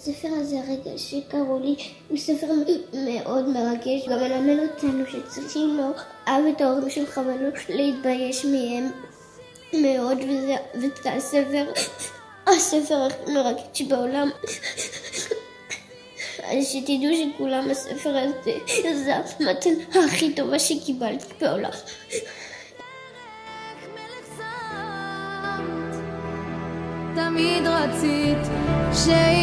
הספר הזה, הרגע שקראו לי, הוא ספר מאוד מרגש, גם מלמד אותנו שצריכים לאהב את ההורים שלך ולא להתבייש מהם מאוד, וזה, וזה הספר, הספר הכי מרגש בעולם. אז שתדעו שכולם הספר הזה זה המתנה הכי טובה שקיבלתי בעולם. תמיד רצית שיהיה